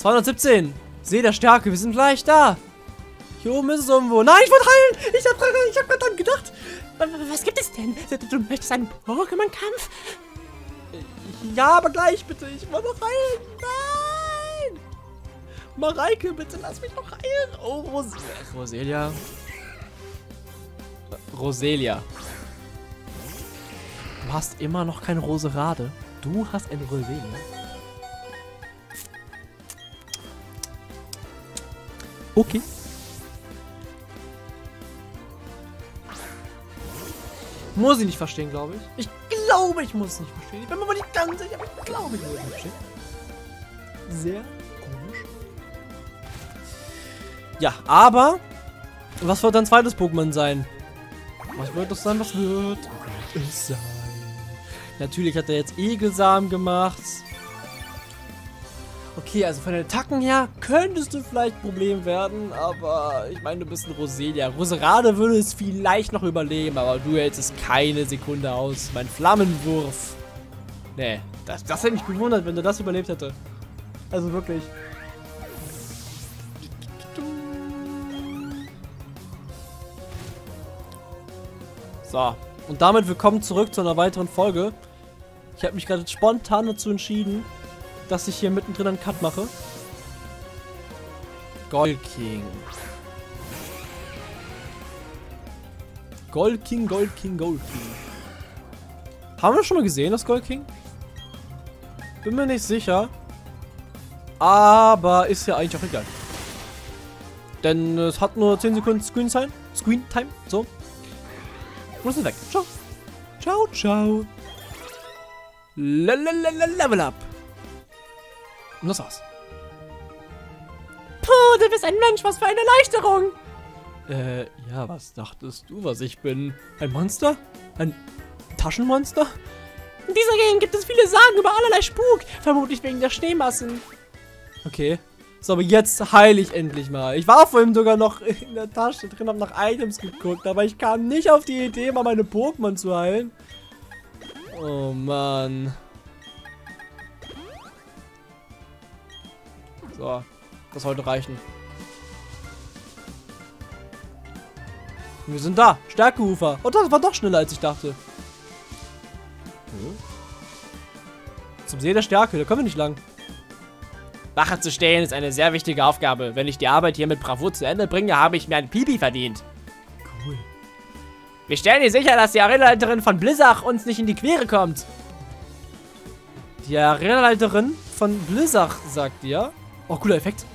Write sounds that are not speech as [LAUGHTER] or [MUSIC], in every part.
217. See der Stärke, wir sind gleich da. Hier oben ist es irgendwo. Nein, ich wollte heilen. Ich hab, ich hab gerade dran gedacht. Was gibt es denn? Du möchtest einen Pokémon-Kampf? Ja, aber gleich bitte. Ich will noch heilen. Nein. Mareike, bitte lass mich noch heilen. Oh, Ros Roselia. Roselia. Du hast immer noch keine Roserade. Du hast eine Roselia. Okay. Muss ich nicht verstehen, glaube ich. Ich glaube, ich muss es nicht verstehen. Ich bin mir aber nicht ganz sicher, aber ich glaube, ich muss es nicht verstehen. Sehr komisch. Ja, aber was wird dein zweites Pokémon sein? Was wird es sein? Was wird es sein? Natürlich hat er jetzt Egelsamen gemacht. Okay, also von den Attacken her könntest du vielleicht ein Problem werden, aber ich meine, du bist ein Roselia. Roserade würde es vielleicht noch überleben, aber du hältst es keine Sekunde aus. Mein Flammenwurf. Nee, das, das hätte mich gewundert, wenn du das überlebt hätte. Also wirklich. So, und damit willkommen zurück zu einer weiteren Folge. Ich habe mich gerade spontan dazu entschieden, dass ich hier mittendrin einen Cut mache. Gold King. Gold King, Gold King, Gold King. Haben wir schon mal gesehen, das Gold King? Bin mir nicht sicher. Aber ist ja eigentlich auch egal. Denn es hat nur 10 Sekunden Screen Time. Screen Time. So. Und ist weg. Ciao. Ciao, ciao. Level up. Und das war's. Puh, du bist ein Mensch, was für eine Erleichterung. Äh, ja, was dachtest du, was ich bin? Ein Monster? Ein Taschenmonster? In dieser Gegend gibt es viele Sagen über allerlei Spuk, vermutlich wegen der Schneemassen. Okay. So, aber jetzt heile ich endlich mal. Ich war vorhin sogar noch in der Tasche drin, hab nach Items geguckt, aber ich kam nicht auf die Idee, mal meine Pokémon zu heilen. Oh, Mann. So, das sollte reichen. Wir sind da. Stärkeufer. Oh, das war doch schneller, als ich dachte. Hm? Zum See der Stärke, da kommen wir nicht lang. Wache zu stehen ist eine sehr wichtige Aufgabe. Wenn ich die Arbeit hier mit Bravour zu Ende bringe, habe ich mir ein Pipi verdient. Cool. Wir stellen dir sicher, dass die Arenaleiterin von Blizzard uns nicht in die Quere kommt. Die Arenaleiterin von Blizzard, sagt ihr? Oh, cooler Effekt.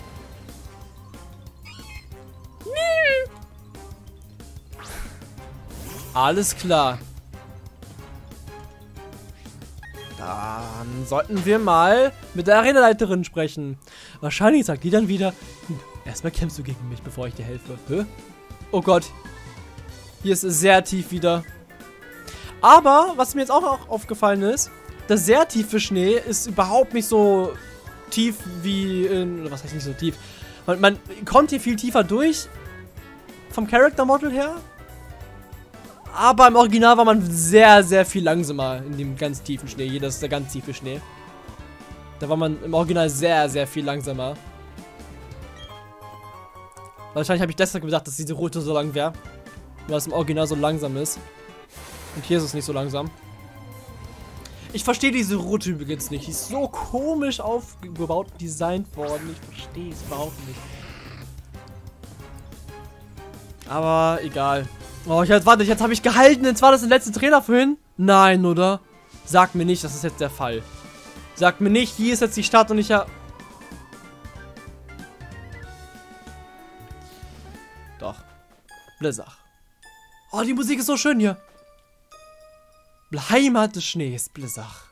Alles klar. Dann sollten wir mal mit der Arenaleiterin sprechen. Wahrscheinlich sagt die dann wieder, hm, erstmal kämpfst du gegen mich, bevor ich dir helfe. Hä? Oh Gott. Hier ist es sehr tief wieder. Aber, was mir jetzt auch aufgefallen ist, der sehr tiefe Schnee ist überhaupt nicht so tief wie in, was heißt nicht so tief? Man, man kommt hier viel tiefer durch vom Character Model her. Aber im Original war man sehr, sehr viel langsamer in dem ganz tiefen Schnee. Hier, das ist der ganz tiefe Schnee. Da war man im Original sehr, sehr viel langsamer. Wahrscheinlich habe ich deshalb gedacht, dass diese Route so lang wäre. Weil es im Original so langsam ist. Und hier ist es nicht so langsam. Ich verstehe diese Route übrigens nicht. Die ist so komisch aufgebaut und designt worden. Ich verstehe es überhaupt nicht. Aber egal. Oh, ich warte, jetzt habe ich gehalten. Jetzt war das der letzte Trainer vorhin. Nein, oder? Sag mir nicht, das ist jetzt der Fall. Sag mir nicht, hier ist jetzt die Stadt und ich ja... Doch. Blizzard. Oh, die Musik ist so schön hier. Heimat des Schnees, Blizzard.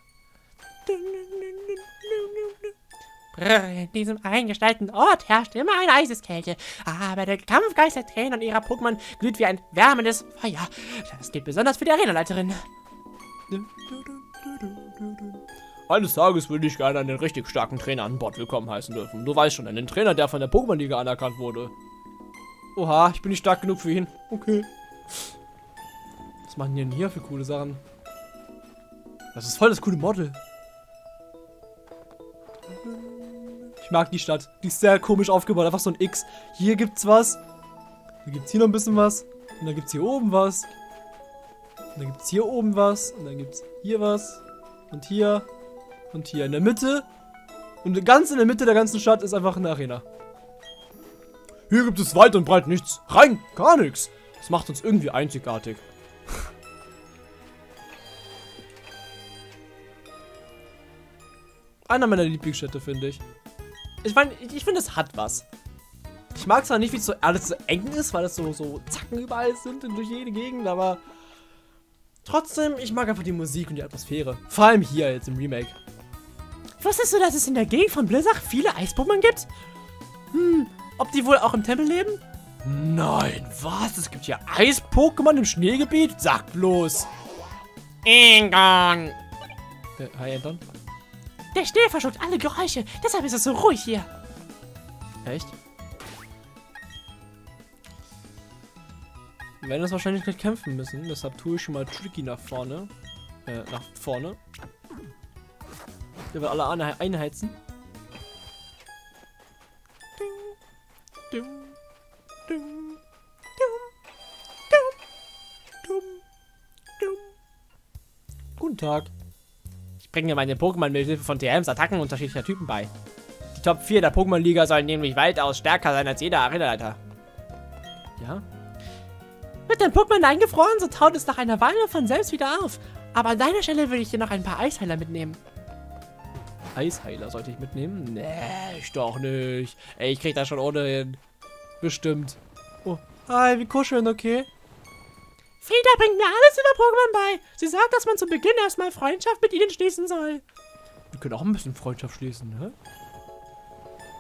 In diesem eingestalten Ort herrscht immer eine Eiseskälte, aber der Kampfgeist der Trainer und ihrer Pokémon glüht wie ein wärmendes Feuer. Das gilt besonders für die Arenaleiterin. Eines Tages würde ich gerne einen richtig starken Trainer an Bord willkommen heißen dürfen. Du weißt schon, einen Trainer, der von der Pokémon-Liga anerkannt wurde. Oha, ich bin nicht stark genug für ihn. Okay. Was machen die denn hier für coole Sachen? Das ist voll das coole Model. Ich mag die Stadt. Die ist sehr komisch aufgebaut. Einfach so ein X. Hier gibt's was. Dann gibt's hier noch ein bisschen was. Und dann gibt's hier oben was. Und dann gibt's hier oben was. Und dann gibt's hier was. Und hier. Und hier in der Mitte. Und ganz in der Mitte der ganzen Stadt ist einfach eine Arena. Hier gibt es weit und breit nichts. Rein gar nichts. Das macht uns irgendwie einzigartig. Einer meiner Lieblingsstädte, finde ich. Ich meine, ich, ich finde, es hat was. Ich mag zwar nicht, wie es so alles so eng ist, weil es so, so Zacken überall sind durch jede Gegend, aber trotzdem, ich mag einfach die Musik und die Atmosphäre. Vor allem hier jetzt im Remake. Wusstest du, dass es in der Gegend von Blizzard viele Eis-Pokémon gibt? Hm, ob die wohl auch im Tempel leben? Nein, was? Es gibt hier Eis-Pokémon im Schneegebiet? Sag bloß. Ingon! Äh, hi, Anton. Der Schnee verschluckt alle Geräusche, deshalb ist es so ruhig hier. Echt? Wir werden das wahrscheinlich gleich kämpfen müssen, deshalb tue ich schon mal Tricky nach vorne. Äh, nach vorne. Der wird alle einheizen. Guten Tag. Bringe meine Pokémon mit Hilfe von TMs Attacken unterschiedlicher Typen bei. Die Top 4 der Pokémon-Liga sollen nämlich weitaus stärker sein als jeder Arenaleiter. Ja? Wird dein Pokémon eingefroren, so taut es nach einer Weile von selbst wieder auf. Aber an deiner Stelle würde ich dir noch ein paar Eisheiler mitnehmen. Eisheiler sollte ich mitnehmen? Nee, ich doch nicht. Ey, ich krieg das schon ohne hin. Bestimmt. Oh, hi, wie kuscheln, okay? Frieda bringt mir alles über Pokémon bei. Sie sagt, dass man zu Beginn erstmal Freundschaft mit ihnen schließen soll. Wir können auch ein bisschen Freundschaft schließen, ne?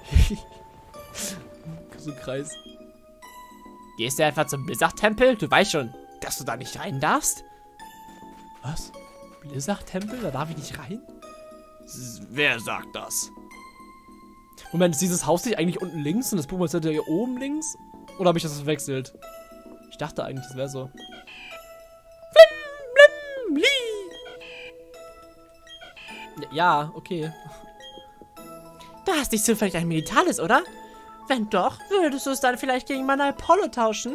[LAUGHS] so Kreis. Gehst du einfach zum Blizzard-Tempel? Du weißt schon, dass du da nicht rein darfst. Was? Blizzard-Tempel? Da darf ich nicht rein? Wer sagt das? Moment, ist dieses Haus nicht eigentlich unten links und das Pokémon Center hier oben links? Oder habe ich das verwechselt? Ich dachte eigentlich, das wäre so. Ja, okay. Du hast nicht zufällig ein Militaris, oder? Wenn doch, würdest du es dann vielleicht gegen mein Apollo tauschen?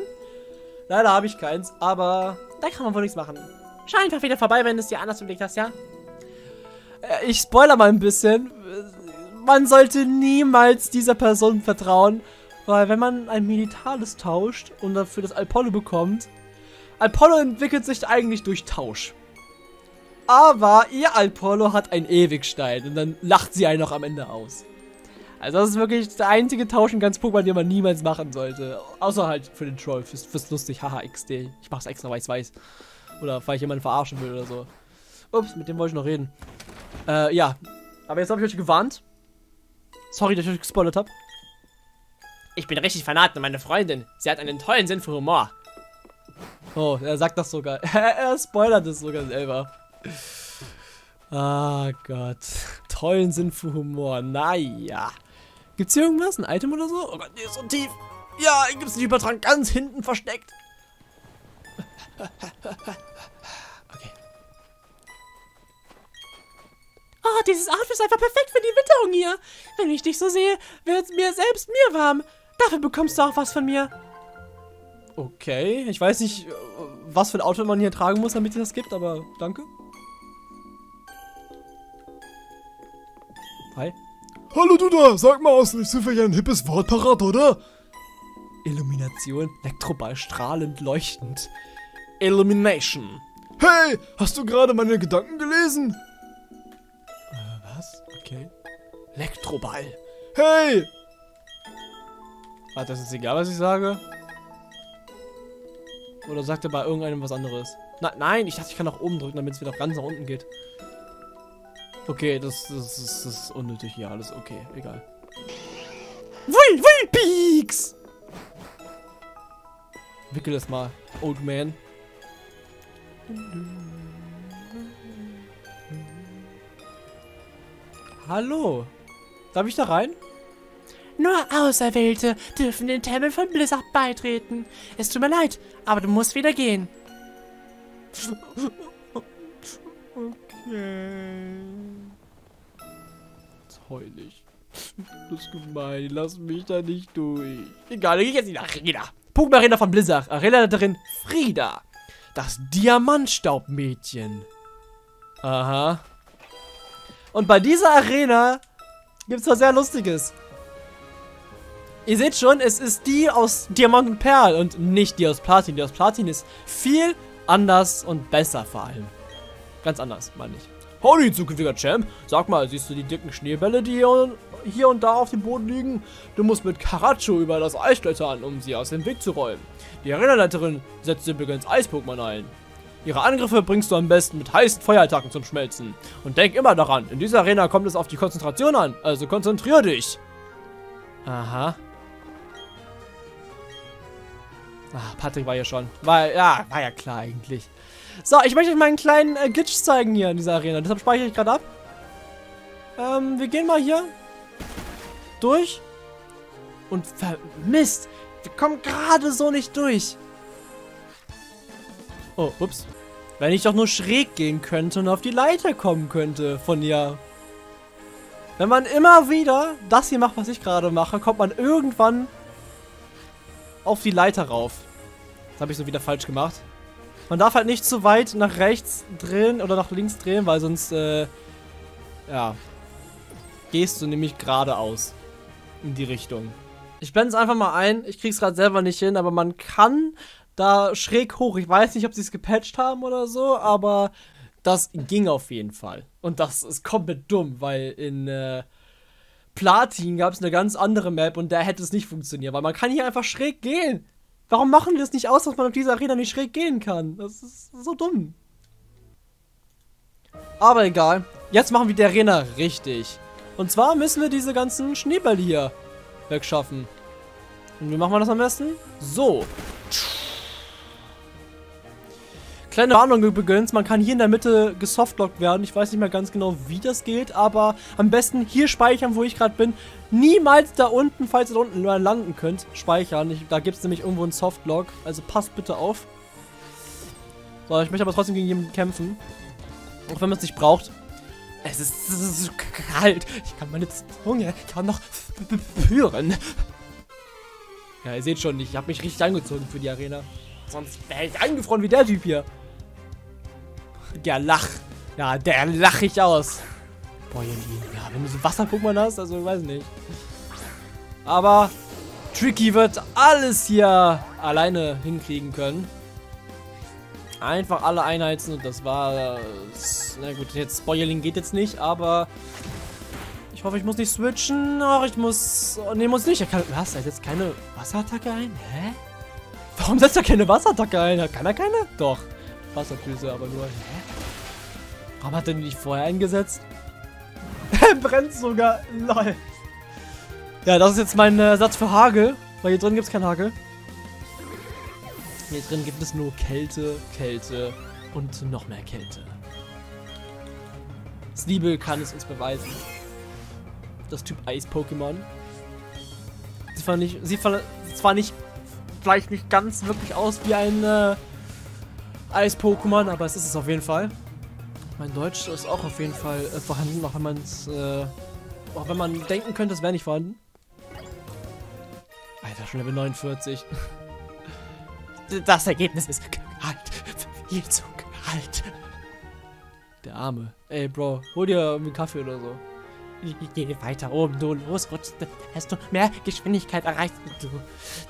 Leider habe ich keins, aber da kann man wohl nichts machen. Schau einfach wieder vorbei, wenn du es dir anders überlegt hast, ja? Äh, Ich spoiler mal ein bisschen. Man sollte niemals dieser Person vertrauen, weil wenn man ein Militaris tauscht und dafür das Apollo bekommt, Apollo entwickelt sich eigentlich durch Tausch. Aber ihr Apollo hat einen Ewigstein und dann lacht sie einen noch am Ende aus. Also das ist wirklich der einzige Tausch in ganz Pokémon, den man niemals machen sollte. Außer halt für den Troll, fürs, fürs lustig, haha, XD. Ich mach's extra weiß-weiß. Oder weil ich jemanden verarschen will oder so. Ups, mit dem wollte ich noch reden. Äh, ja. Aber jetzt habe ich euch gewarnt. Sorry, dass ich euch gespoilert habe. Ich bin richtig vernarrt in meine Freundin. Sie hat einen tollen Sinn für Humor. Oh, er sagt das sogar. [LAUGHS] er spoilert es sogar selber. Ah Gott. Tollen Sinn für Humor. Naja. Gibt's hier irgendwas? Ein Item oder so? Oh Gott, nee, ist so tief. Ja, hier gibt's einen Übertrank ganz hinten versteckt. [LAUGHS] okay. Oh, dieses Outfit ist einfach perfekt für die Witterung hier. Wenn ich dich so sehe, wird mir selbst mir warm. Dafür bekommst du auch was von mir. Okay. Ich weiß nicht, äh, was für ein Outfit man hier tragen muss, damit es das gibt, aber danke. Hi. Hallo du da, sag mal, du nicht zufällig ein hippes Wort parat, oder? Illumination, Elektroball, strahlend, leuchtend. Illumination. Hey, hast du gerade meine Gedanken gelesen? Äh, was? Okay. Elektroball. Hey! Ah, das ist egal, was ich sage? Oder sagt er bei irgendeinem was anderes? Na, nein, ich dachte, ich kann nach oben drücken, damit es wieder ganz nach unten geht. Okay, das, das, ist, das ist unnötig hier alles. Okay, egal. Wui, wui, Peaks! Wickel das mal, Old Man. Hallo? Darf ich da rein? Nur Auserwählte dürfen den Tempel von Blizzard beitreten. Es tut mir leid, aber du musst wieder gehen. [LAUGHS] Okay. Jetzt heul ich. [LAUGHS] Das ist gemein. Lassen mich da nicht durch. Egal, ich gehe jetzt in die Arena. Pokémon Arena von Blizzard. Arena-Leiterin Frieda. Das Diamantstaubmädchen. Aha. Und bei dieser Arena gibt es was sehr Lustiges. Ihr seht schon, es ist die aus Diamant und Perl und nicht die aus Platin. Die aus Platin ist viel anders und besser vor allem. Ganz anders, meine ich. Howdy, zukünftiger Champ. Sag mal, siehst du die dicken Schneebälle, die hier, hier und da auf dem Boden liegen? Du musst mit Karacho über das Eis klettern, um sie aus dem Weg zu räumen. Die Arenaleiterin setzt übrigens Eis-Pokémon ein. Ihre Angriffe bringst du am besten mit heißen Feuerattacken zum Schmelzen. Und denk immer daran, in dieser Arena kommt es auf die Konzentration an, also konzentrier dich. Aha. Ah, Patrick war ja schon. War, ja, war ja klar eigentlich. So, ich möchte euch mal einen kleinen äh, Glitch zeigen hier in dieser Arena. Deshalb speichere ich gerade ab. Ähm, wir gehen mal hier durch. Und vermisst. Wir kommen gerade so nicht durch. Oh, ups. Wenn ich doch nur schräg gehen könnte und auf die Leiter kommen könnte von ihr. Wenn man immer wieder das hier macht, was ich gerade mache, kommt man irgendwann auf die Leiter rauf. Das habe ich so wieder falsch gemacht. Man darf halt nicht zu weit nach rechts drehen oder nach links drehen, weil sonst, äh, ja, gehst du nämlich geradeaus in die Richtung. Ich blende es einfach mal ein. Ich krieg's gerade selber nicht hin, aber man kann da schräg hoch. Ich weiß nicht, ob sie es gepatcht haben oder so, aber das ging auf jeden Fall. Und das ist komplett dumm, weil in äh, Platin gab es eine ganz andere Map und da hätte es nicht funktioniert, weil man kann hier einfach schräg gehen. Warum machen wir das nicht aus, dass man auf dieser Arena nicht schräg gehen kann? Das ist so dumm. Aber egal. Jetzt machen wir die Arena richtig. Und zwar müssen wir diese ganzen Schneebälle hier wegschaffen. Und wie machen wir das am besten? So. Kleine Warnung übrigens, man kann hier in der Mitte gesoftlockt werden. Ich weiß nicht mehr ganz genau, wie das geht, aber am besten hier speichern, wo ich gerade bin. Niemals da unten, falls ihr da unten landen könnt, speichern. Ich, da gibt es nämlich irgendwo einen Softlock, also passt bitte auf. So, ich möchte aber trotzdem gegen jemanden kämpfen. Auch wenn man es nicht braucht. Es ist, so kalt. Ich kann meine Zunge kaum noch führen. Ja, ihr seht schon, ich habe mich richtig angezogen für die Arena. Sonst wäre ich eingefroren wie der Typ hier. Der Lach. Ja, der lach ich aus. Boah, ja, wenn du so Wasser-Pokémon hast, also ich weiß nicht. Aber Tricky wird alles hier alleine hinkriegen können. Einfach alle einheizen und das war... Na gut, jetzt Spoiling geht jetzt nicht, aber... Ich hoffe, ich muss nicht switchen. Ach, ich muss... Oh, nee, muss nicht. Er kann, was? Er setzt keine Wasserattacke ein? Hä? Warum setzt er keine Wasserattacke ein? Kann er keine? Doch. Wasserdüse, aber nur... Hä? Warum hat er die nicht vorher eingesetzt? [LAUGHS] Er brennt sogar. Lol. Ja, das ist jetzt mein äh, für Hagel. Weil hier drin gibt es keinen Hagel. Hier drin gibt es nur Kälte, Kälte und noch mehr Kälte. Sneebel kann es uns beweisen. Das Typ Eis-Pokémon. Sie zwar nicht, sie zwar nicht, vielleicht nicht ganz wirklich aus wie ein äh, Eis-Pokémon, aber es ist es auf jeden Fall. Mein Deutsch ist auch auf jeden Fall äh, vorhanden, auch wenn man es, äh, auch wenn man denken könnte, es wäre nicht vorhanden. Alter, schon Level 49. [LAUGHS] Das Ergebnis ist kalt. Viel zu kalt. Der Arme. Ey, Bro, hol dir einen Kaffee oder so. Je weiter oben du losrutschst, desto mehr Geschwindigkeit erreichst du.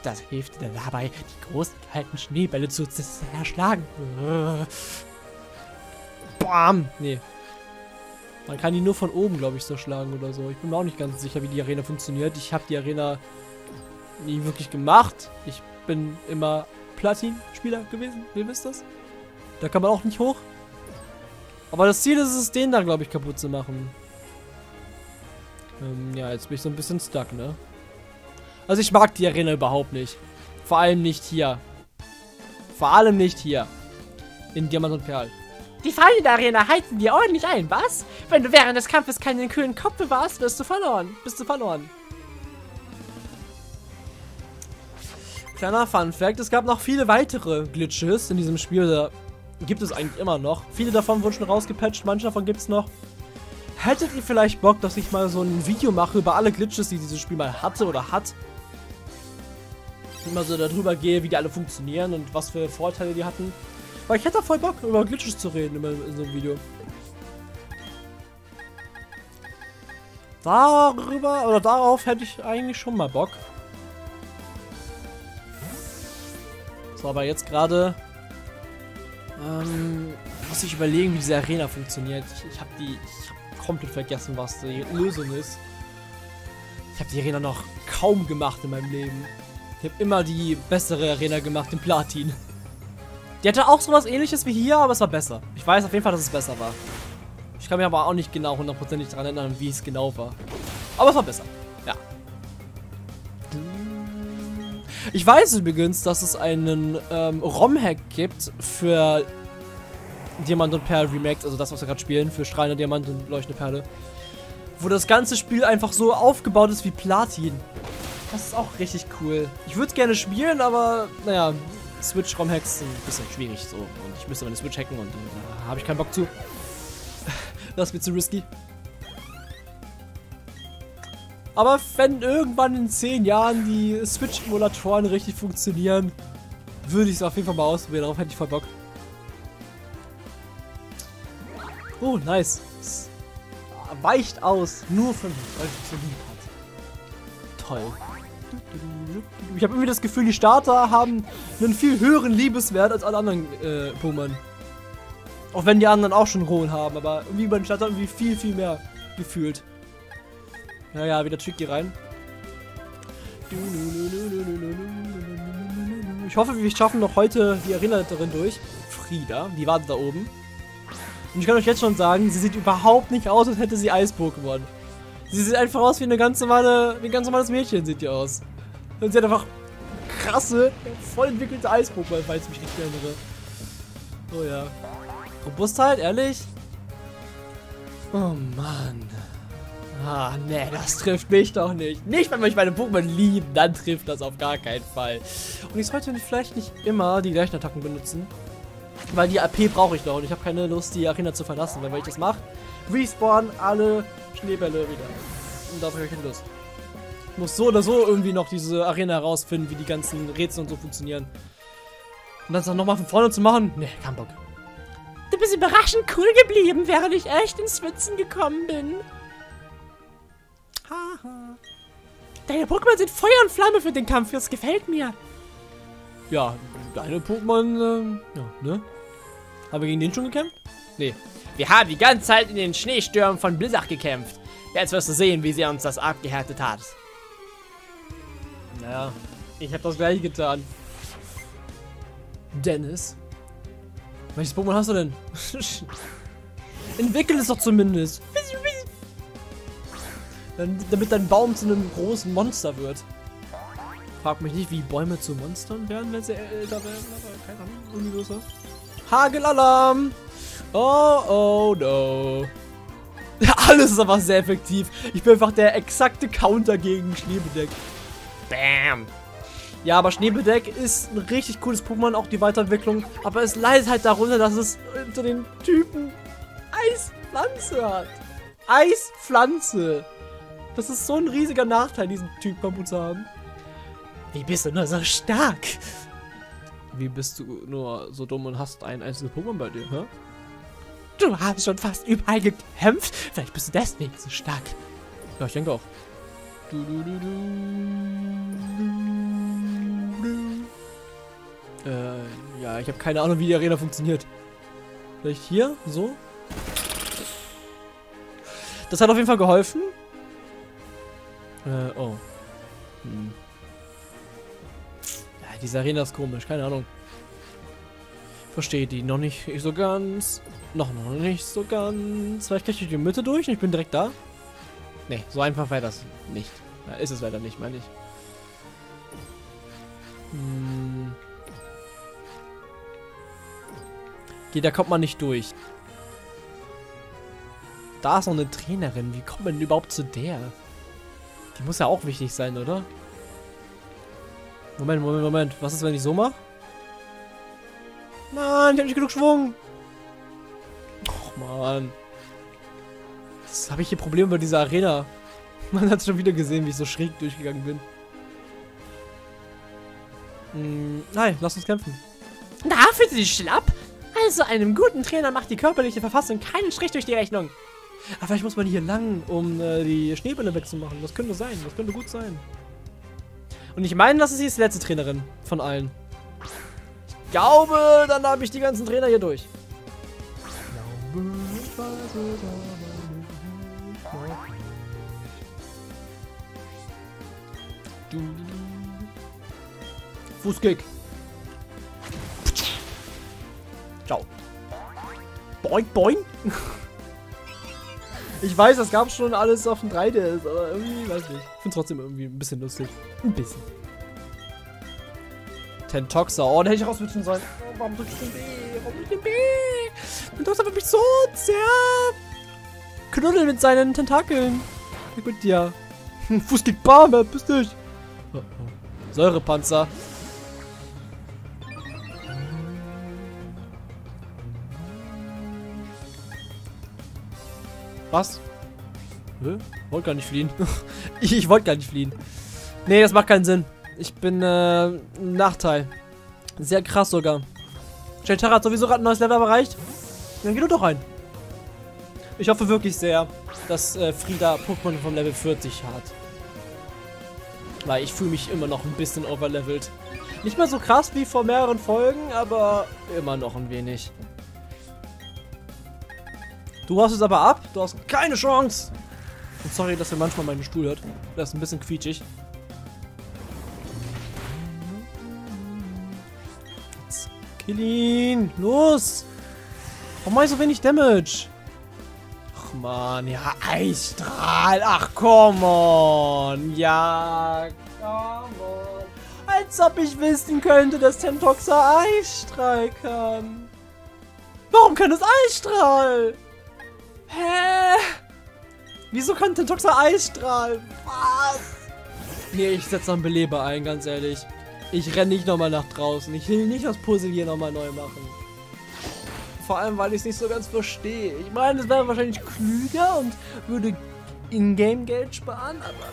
Das hilft dir dabei, die großen kalten Schneebälle zu zerschlagen. Bam! Nee. Man kann die nur von oben, glaube ich, so schlagen oder so. Ich bin mir auch nicht ganz sicher, wie die Arena funktioniert. Ich habe die Arena nie wirklich gemacht. Ich bin immer Platin-Spieler gewesen. Ihr wisst das. Da kann man auch nicht hoch. Aber das Ziel ist es, den da, glaube ich, kaputt zu machen. Ähm, ja, jetzt bin ich so ein bisschen stuck, ne? Also ich mag die Arena überhaupt nicht. Vor allem nicht hier. Vor allem nicht hier. In Diamant und Perl. Die Feinde der Arena heizen dir ordentlich ein, was? Wenn du während des Kampfes keinen kühlen Kopf bewahrst, wirst du verloren. Bist du verloren. Kleiner Fun Fact, es gab noch viele weitere Glitches in diesem Spiel. Da gibt es eigentlich immer noch. Viele davon wurden schon rausgepatcht, manche davon gibt es noch. Hättet ihr vielleicht Bock, dass ich mal so ein Video mache über alle Glitches, die dieses Spiel mal hatte oder hat? Immer so darüber gehe, wie die alle funktionieren und was für Vorteile die hatten. Weil ich hätte voll Bock, über Glitches zu reden in so einem Video. Darüber oder darauf hätte ich eigentlich schon mal Bock. So, aber jetzt gerade ähm, muss ich überlegen, wie diese Arena funktioniert. Ich, ich habe die, ich habe komplett vergessen, was die Lösung ist. Ich habe die Arena noch kaum gemacht in meinem Leben. Ich habe immer die bessere Arena gemacht, den Platin. Die hatte auch sowas ähnliches wie hier, aber es war besser. Ich weiß auf jeden Fall, dass es besser war. Ich kann mir aber auch nicht genau hundertprozentig daran erinnern, wie es genau war. Aber es war besser. Ja. Ich weiß übrigens, dass es einen ähm, ROM-Hack gibt für Diamant und Perl Remake, also das, was wir gerade spielen, für strahlende Diamant und leuchtende Perle. Wo das ganze Spiel einfach so aufgebaut ist wie Platin. Das ist auch richtig cool. Ich würde es gerne spielen, aber naja, Switch-ROM-Hacks sind ein bisschen schwierig so. Und ich müsste meine Switch hacken und da äh, habe ich keinen Bock zu. [LAUGHS] das wird zu risky. Aber wenn irgendwann in 10 Jahren die Switch-Emulatoren richtig funktionieren, würde ich es auf jeden Fall mal ausprobieren. Darauf hätte ich voll Bock. Oh, nice. Es weicht aus. Nur für mich, weil ich so lieb hat. Toll. Ich habe irgendwie das Gefühl, die Starter haben einen viel höheren Liebeswert als alle anderen äh, Pokémon. Auch wenn die anderen auch schon hohen haben, aber irgendwie bei den Starter irgendwie viel, viel mehr gefühlt. Naja, wieder Tricky rein. Ich hoffe, wir schaffen noch heute die darin durch. Frieda, die wartet da oben. Und ich kann euch jetzt schon sagen, sie sieht überhaupt nicht aus, als hätte sie Eis-Pokémon. Sie sieht einfach aus wie eine ganz normale, wie ein ganz normales Mädchen sieht die aus. Und sie hat einfach krasse, voll entwickelte Eis-Pokémon, falls ich mich nicht erinnere. Oh ja. Robustheit, ehrlich? Oh Mann. Ah, nee, das trifft mich doch nicht. Nicht, wenn mich meine Pokémon lieben, dann trifft das auf gar keinen Fall. Und ich sollte vielleicht nicht immer die gleichen Attacken benutzen. Weil die AP brauche ich noch und ich habe keine Lust, die Arena zu verlassen. Weil wenn ich das mache, respawnen alle Schneebälle wieder. Und dafür habe ich keine Lust. Ich muss so oder so irgendwie noch diese Arena herausfinden, wie die ganzen Rätsel und so funktionieren. Und das dann nochmal von vorne zu machen? Nee, kein Bock. Du bist überraschend cool geblieben, während ich echt ins Schwitzen gekommen bin. Haha. Deine Pokémon sind Feuer und Flamme für den Kampf, das gefällt mir. Ja, deine Pokémon, ähm, ja, ne? Haben wir gegen den schon gekämpft? Nee. Wir haben die ganze Zeit in den Schneestürmen von Blizzard gekämpft. Jetzt wirst du sehen, wie sie uns das abgehärtet hat. Naja, ich habe das gleiche getan. Dennis? Welches Pokémon hast du denn? [LAUGHS] Entwickel es doch zumindest. damit dein Baum zu einem großen Monster wird. Frag mich nicht, wie Bäume zu Monstern werden, wenn sie älter werden, aber keine Ahnung, irgendwie so. Hagelalarm! Oh, oh, no. Alles ist aber sehr effektiv. Ich bin einfach der exakte Counter gegen Schneebedeck. Bam! Ja, aber Schneebedeck ist ein richtig cooles Pokémon, auch die Weiterentwicklung. Aber es leidet halt darunter, dass es unter den Typen Eispflanze hat. Eispflanze. Das ist so ein riesiger Nachteil, diesen Typ kaputt zu haben. Wie bist du nur so stark? Wie bist du nur so dumm und hast ein einziges Pokémon bei dir, hä? Du hast schon fast überall gekämpft. Vielleicht bist du deswegen so stark. Ja, ich denke auch. Du, du, du, äh, ja, ich habe keine Ahnung, wie die Arena funktioniert. Vielleicht hier? So? Das hat auf jeden Fall geholfen. Äh, oh. Hm diese Arena ist komisch, keine Ahnung. Verstehe die noch nicht so ganz. Noch, noch nicht so ganz. Vielleicht kriege ich die Mitte durch und ich bin direkt da. Ne, so einfach wäre das nicht. Ja, ist es leider nicht, meine ich. Hm. Okay, da kommt man nicht durch. Da ist noch eine Trainerin. Wie kommt man denn überhaupt zu der? Die muss ja auch wichtig sein, oder? Moment, Moment, Moment. Was ist, wenn ich so mache? Mann, ich habe nicht genug Schwung. Och, Mann. Das habe ich hier Probleme bei dieser Arena. [LAUGHS] Man hat schon wieder gesehen, wie ich so schräg durchgegangen bin. Hm, nein, lass uns kämpfen. Na, fühlt sich schlapp? Also einem guten Trainer macht die körperliche Verfassung keinen Strich durch die Rechnung. Aber vielleicht muss man hier lang, um äh, die Schneebälle wegzumachen. Das könnte sein. Das könnte gut sein. Und ich meine, das ist die letzte Trainerin von allen. Ich glaube, dann habe ich die ganzen Trainer hier durch. Fußkick. Ciao. Boing, boing. Ich weiß, das gab schon alles auf dem 3DS, aber irgendwie, weiß nicht. Ich finde trotzdem irgendwie ein bisschen lustig. Ein bisschen. Tentoxa. Oh, den hätte ich rauswischen sollen. Oh, warum drückst du den B? Warum drückst du den B? Tentoxa wird mich so sehr knuddeln mit seinen Tentakeln. Ja, gut, ja. Fußkick, bam, bist dich. Oh, oh. Säurepanzer. Was? Hä? Wollte gar nicht fliehen. [LAUGHS] ich ich wollte gar nicht fliehen. Nee, das macht keinen Sinn. Ich bin äh, ein Nachteil. Sehr krass sogar. Sheltara hat sowieso gerade ein neues Level erreicht. Dann geh du doch rein. Ich hoffe wirklich sehr, dass äh, Frieda Pokémon vom Level 40 hat. Weil ich fühle mich immer noch ein bisschen overlevelt. Nicht mehr so krass wie vor mehreren Folgen, aber immer noch ein wenig. Du hast es aber ab. Du hast keine Chance. Und sorry, dass ihr manchmal meinen Stuhl hört. Der ist ein bisschen quietschig. Kill ihn. Los. Warum mach ich so wenig Damage? Ach man, ja, Eisstrahl. Ach, come on. Ja, come on. Als ob ich wissen könnte, dass Tentoxa Eisstrahl kann. Warum kann es Eisstrahl? Hä? Wieso kann Tentoxa Eisstrahl? Was? Nee, ich setze noch einen Beleber ein, ganz ehrlich. Ich renne nicht nochmal nach draußen. Ich will nicht das Puzzle hier nochmal neu machen. Vor allem, weil ich es nicht so ganz verstehe. Ich meine, es wäre wahrscheinlich klüger und würde Ingame-Geld sparen, aber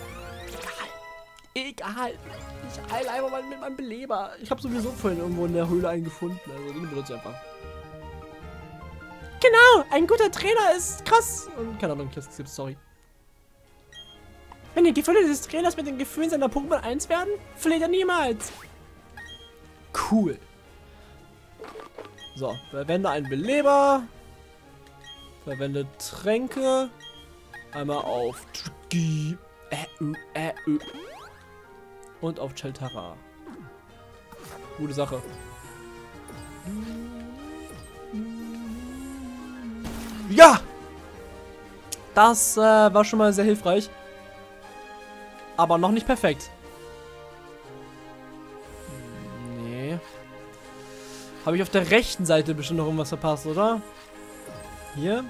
egal. Egal. Ich heile einfach mal mit meinem Beleber. Ich habe sowieso vorhin irgendwo in der Höhle einen gefunden. Also den benutze ich einfach. Genau, ein guter Trainer ist krass. Und keine Ahnung, hab's sorry. Wenn die Gefühle des Trainers mit den Gefühlen seiner Pokémon eins werden, verliert er niemals. Cool. So, verwende einen Beleber. Verwende Tränke. Einmal auf Tricky. Äh, äh, äh. Und auf Cheltara. Gute Sache. Ja! Das äh, war schon mal sehr hilfreich. Aber noch nicht perfekt. Nee. Habe ich auf der rechten Seite bestimmt noch irgendwas verpasst, oder? Hier?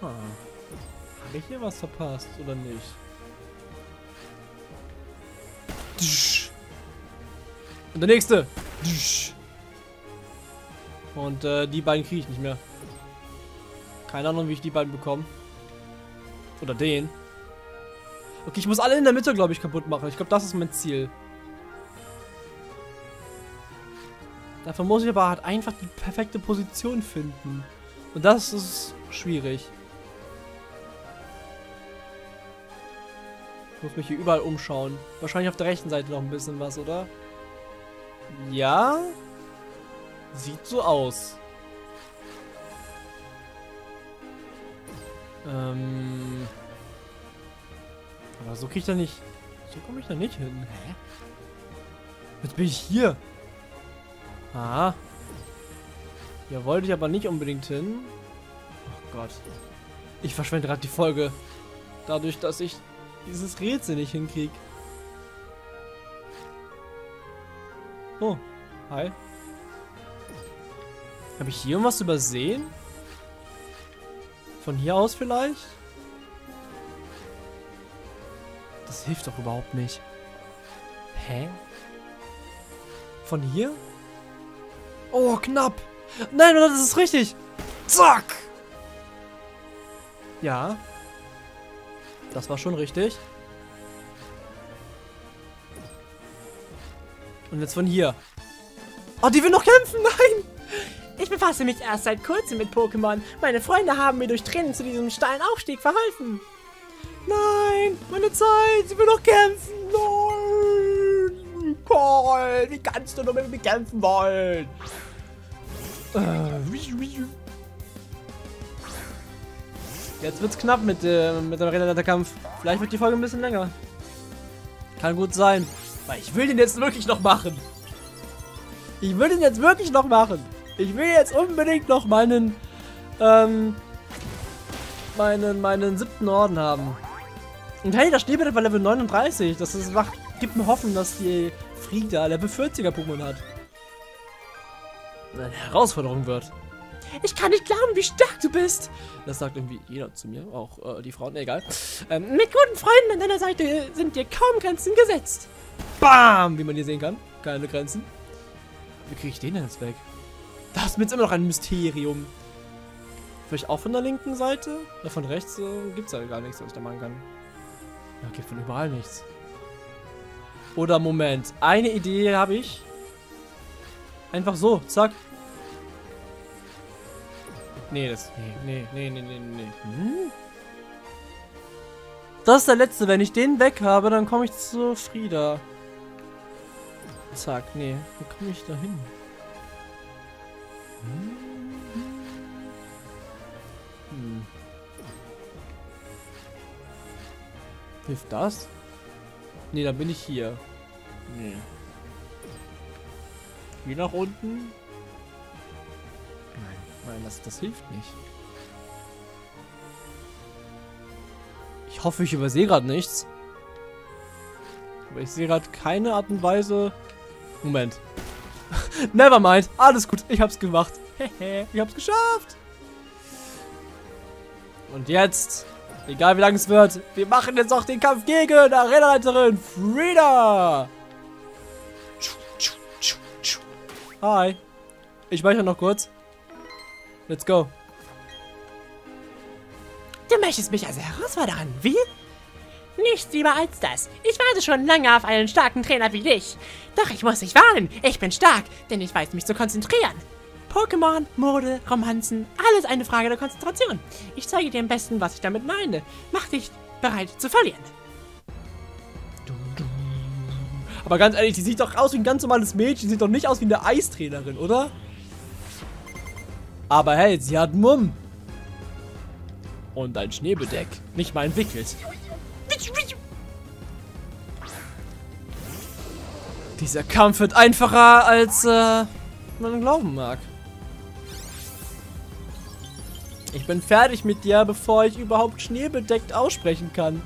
Ah. Habe ich hier was verpasst oder nicht? Und der nächste. Und äh, die beiden kriege ich nicht mehr. Keine Ahnung, wie ich die beiden bekomme. Oder den. Okay, ich muss alle in der Mitte, glaube ich, kaputt machen. Ich glaube, das ist mein Ziel. Dafür muss ich aber halt einfach die perfekte Position finden. Und das ist schwierig. Ich muss mich hier überall umschauen. Wahrscheinlich auf der rechten Seite noch ein bisschen was, oder? Ja. Sieht so aus. Ähm. Aber so krieg ich da nicht. So komme ich da nicht hin. Hä? Jetzt bin ich hier. Ah. Hier wollte ich aber nicht unbedingt hin. Oh Gott. Ich verschwende gerade die Folge. Dadurch, dass ich dieses Rätsel nicht hinkriege. Oh. Hi. Habe ich hier irgendwas übersehen? Von hier aus vielleicht? Das hilft doch überhaupt nicht. Hä? Von hier? Oh, knapp. Nein, das ist richtig. Zack. Ja. Das war schon richtig. Und jetzt von hier. Oh, die will noch kämpfen. Nein. Ich befasse mich erst seit kurzem mit Pokémon. Meine Freunde haben mir durch Training zu diesem steilen Aufstieg verholfen. Nein. Meine Zeit. Sie will noch kämpfen. Nein. Paul, wie kannst du nur mit mir kämpfen wollen? Äh, Jetzt wird's knapp mit, äh, mit dem Arena-Kampf. Vielleicht wird die Folge ein bisschen länger. Kann gut sein. Weil ich will den jetzt wirklich noch machen. Ich will den jetzt wirklich noch machen. Ich will jetzt unbedingt noch meinen, ähm, meinen, meinen siebten Orden haben. Und hey, das Schneebett war Level 39. Das ist, macht, gibt mir Hoffen, dass die Frieda Level 40er Pokémon hat. Eine Herausforderung wird. Ich kann nicht glauben, wie stark du bist. Das sagt irgendwie jeder zu mir, auch äh, die Frauen, egal. Ähm, Mit guten Freunden an deiner Seite sind dir kaum Grenzen gesetzt. BAM! Wie man hier sehen kann. Keine Grenzen. Wie kriege ich den denn jetzt weg? Das ist mir jetzt immer noch ein Mysterium. Vielleicht auch von der linken Seite? Oder von rechts äh, gibt es ja gar nichts, was ich da machen kann. Ja, gibt von überall nichts. Oder Moment. Eine Idee habe ich. Einfach so. Zack. Nee, das. Nee, nee, nee, nee, nee, nee. Hm? Das ist der letzte. Wenn ich den weg habe, dann komme ich zu Frieda. Zack, nee. Wo komme ich da hin? Hm. Hilft das? Nee, dann bin ich hier. Nee. Hier nach unten? Nein, nein, das, das hilft nicht. Ich hoffe, ich übersehe gerade nichts. Aber ich sehe gerade keine Art und Weise. Moment. Nevermind. Alles gut. Ich hab's gemacht. ich hab's geschafft. Und jetzt, egal wie lange es wird, wir machen jetzt auch den Kampf gegen Arenaleiterin Frieda. Hi. Ich speichere noch kurz. Let's go. Du möchtest mich also herausfordern, wie? Nichts lieber als das. Ich warte schon lange auf einen starken Trainer wie dich. Doch ich muss dich warnen, ich bin stark, denn ich weiß mich zu konzentrieren. Pokémon, Mode, Romanzen, alles eine Frage der Konzentration. Ich zeige dir am besten, was ich damit meine. Mach dich bereit zu verlieren. Aber ganz ehrlich, die sieht doch aus wie ein ganz normales Mädchen. Sieht doch nicht aus wie eine Eistrainerin, oder? Aber hey, sie hat Mumm. Und ein Schneebedeck. Nicht mal entwickelt. Dieser Kampf wird einfacher, als äh, man glauben mag. Ich bin fertig mit dir, bevor ich überhaupt schneebedeckt aussprechen kann.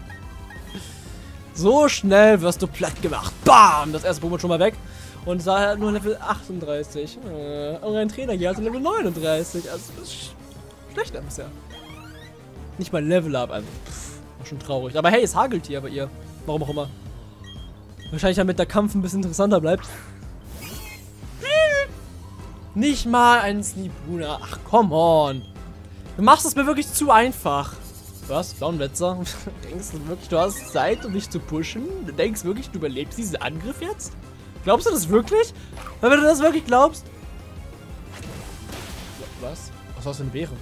So schnell wirst du platt gemacht. Bam! Das erste Pokémon schon mal weg. Und es war nur Level 38. Äh, und ein Trainer hier hat Level 39. Also das ist schlechter bisher. Nicht mal Level Up, also pff, schon traurig. Aber hey, es hagelt hier bei ihr. Warum auch immer. Wahrscheinlich damit der Kampf ein bisschen interessanter bleibt. Nicht mal ein Sneepuna. Ach, come on. Du machst es mir wirklich zu einfach. Was? Blaunwetzer? [LAUGHS] denkst du wirklich, du hast Zeit, um dich zu pushen? Du denkst wirklich, du überlebst diesen Angriff jetzt? Glaubst du das wirklich? Wenn du das wirklich glaubst... Was? Was war das für Beere?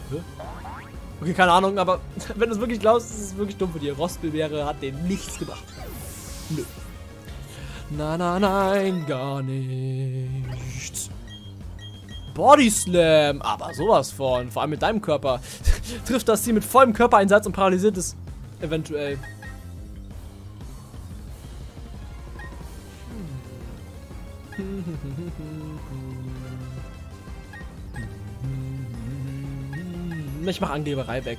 Okay, keine Ahnung, aber [LAUGHS] wenn du es wirklich glaubst, ist es wirklich dumm für dir. Rostbeere hat denen nichts gemacht. Nö. Na, na, nein, gar nichts. Body Slam, aber sowas von. Vor allem mit deinem Körper. [LAUGHS] Trifft das Ziel mit vollem Körpereinsatz und paralysiert es eventuell. [LAUGHS] Ich mache Angeberei weg.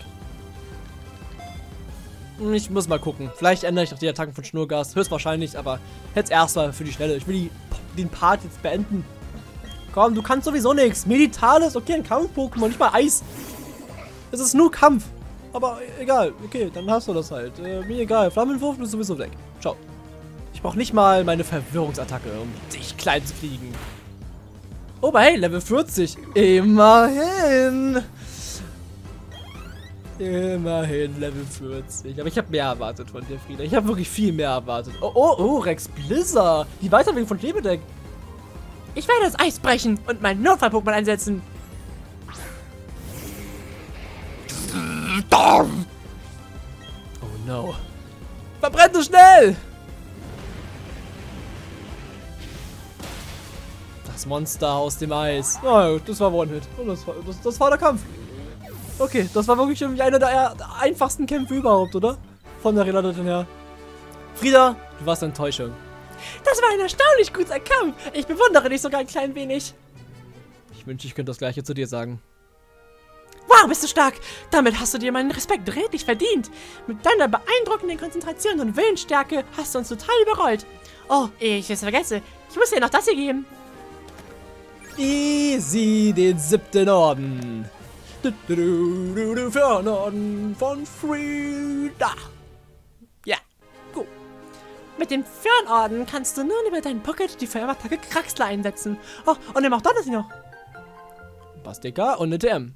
Ich muss mal gucken. Vielleicht ändere ich auch die Attacken von Schnurgas. Höchstwahrscheinlich, aber jetzt erstmal für die Schnelle. Ich will die, den Part jetzt beenden. Komm, du kannst sowieso nichts. Meditales, okay, ein Kampf-Pokémon, nicht mal Eis. Es ist nur Kampf. Aber egal, okay, dann hast du das halt. Äh, mir egal. Flammenwurf ist sowieso weg. Ciao. Ich brauche nicht mal meine Verwirrungsattacke, um dich klein zu kriegen. Oh, aber hey, Level 40. Immerhin. Immerhin Level 40. Aber ich habe mehr erwartet von dir, Frieda. Ich habe wirklich viel mehr erwartet. Oh, oh, oh, Rex Blizzard. Die Weiterentwicklung von Klebedeck. Ich werde das Eis brechen und mein Notfall-Pokémon einsetzen. Oh no. Verbrennt es schnell! Das Monster aus dem Eis. Oh, das war One-Hit. Und das war, das, das war der Kampf. Okay, das war wirklich irgendwie einer der einfachsten Kämpfe überhaupt, oder? Von der Relatin her. Frieda, du warst Enttäuschung. Das war ein erstaunlich guter Kampf. Ich bewundere dich sogar ein klein wenig. Ich wünsche, ich könnte das gleiche zu dir sagen. Wow, bist du stark. Damit hast du dir meinen Respekt redlich verdient. Mit deiner beeindruckenden Konzentration und Willensstärke hast du uns total überrollt. Oh, ich es vergesse. Ich muss dir noch das hier geben. Easy, den siebten Orden. Für Norden von Frieda. Ja, gut. Mit dem Fernorden kannst du nun über deinen Pocket die Feuerattacke Kraxler einsetzen. Oh, und nimm auch das noch. Bastika und eine TM.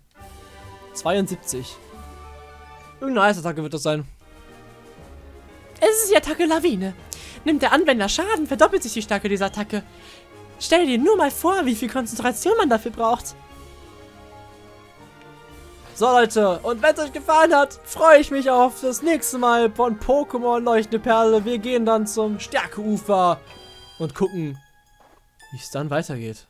72. Irgendeine Eisattacke wird das sein. Es ist die Attacke Lawine. Nimmt der Anwender Schaden, verdoppelt sich die Stärke dieser Attacke. Stell dir nur mal vor, wie viel Konzentration man dafür braucht. So Leute, und wenn es euch gefallen hat, freue ich mich auf das nächste Mal von Pokémon Leuchtende Perle. Wir gehen dann zum Stärkeufer und gucken, wie es dann weitergeht.